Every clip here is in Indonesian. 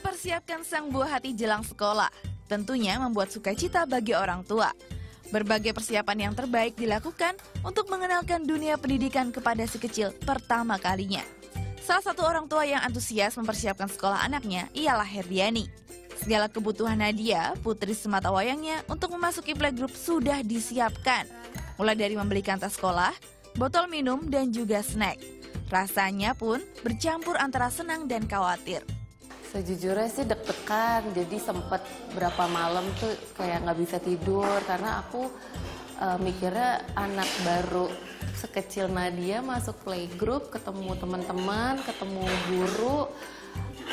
Mempersiapkan sang buah hati jelang sekolah tentunya membuat sukacita bagi orang tua. Berbagai persiapan yang terbaik dilakukan untuk mengenalkan dunia pendidikan kepada si kecil pertama kalinya. Salah satu orang tua yang antusias mempersiapkan sekolah anaknya ialah Herdiani. Segala kebutuhan Nadia, putri semata wayangnya, untuk memasuki playgroup sudah disiapkan. Mulai dari membelikan tas sekolah, botol minum, dan juga snack. Rasanya pun bercampur antara senang dan khawatir. Sejujurnya sih deg-degan, jadi sempet berapa malam tuh kayak nggak bisa tidur karena aku uh, mikirnya anak baru sekecil Nadia masuk playgroup, ketemu teman-teman, ketemu guru,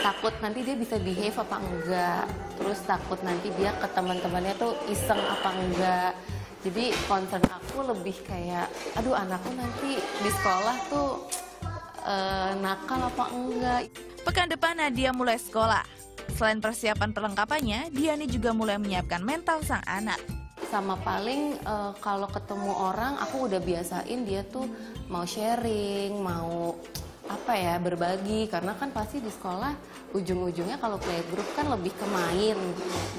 takut nanti dia bisa behave apa enggak, terus takut nanti dia ke teman-temannya tuh iseng apa enggak. Jadi concern aku lebih kayak, aduh anakku nanti di sekolah tuh uh, nakal apa enggak. Pekan depan Nadia mulai sekolah. Selain persiapan perlengkapannya, Diani juga mulai menyiapkan mental sang anak. Sama paling uh, kalau ketemu orang, aku udah biasain dia tuh mau sharing, mau apa ya berbagi karena kan pasti di sekolah ujung-ujungnya kalau playgroup kan lebih ke main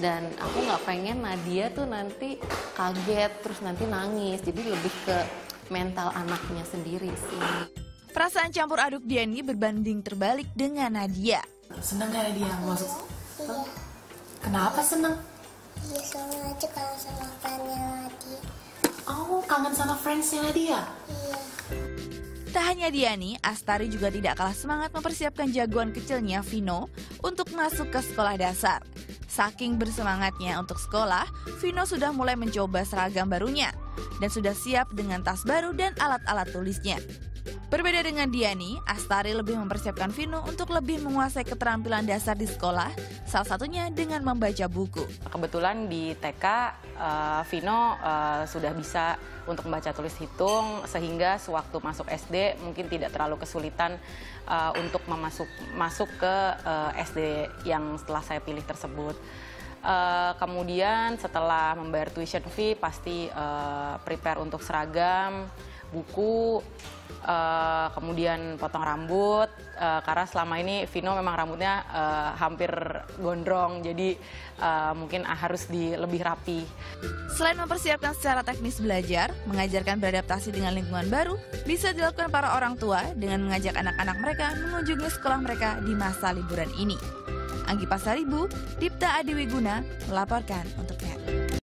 dan aku nggak pengen Nadia tuh nanti kaget terus nanti nangis jadi lebih ke mental anaknya sendiri sih. Perasaan campur aduk Diani berbanding terbalik dengan Nadia. Seneng gak Nadia masuk? Iya. Kenapa seneng? Iya soalnya aja kangen sama friendnya Nadia. Oh, kangen sama friendsnya Nadia? Iya. Tak hanya Diani, Astari juga tidak kalah semangat mempersiapkan jagoan kecilnya Vino untuk masuk ke sekolah dasar. Saking bersemangatnya untuk sekolah, Vino sudah mulai mencoba seragam barunya dan sudah siap dengan tas baru dan alat-alat tulisnya. Berbeda dengan Diani, Astari lebih mempersiapkan Vino untuk lebih menguasai keterampilan dasar di sekolah, salah satunya dengan membaca buku. Kebetulan di TK, uh, eh, Vino uh, sudah bisa untuk membaca tulis hitung, sehingga sewaktu masuk SD mungkin tidak terlalu kesulitan uh, untuk memasuk, masuk ke uh, SD yang setelah saya pilih tersebut. Uh, kemudian setelah membayar tuition fee pasti uh, prepare untuk seragam, buku, uh, kemudian potong rambut uh, karena selama ini Vino memang rambutnya uh, hampir gondrong jadi uh, mungkin harus di lebih rapi. Selain mempersiapkan secara teknis belajar, mengajarkan beradaptasi dengan lingkungan baru bisa dilakukan para orang tua dengan mengajak anak-anak mereka mengunjungi sekolah mereka di masa liburan ini. Anggi Pasaribu, Dipta Adiwiguna melaporkan untuk.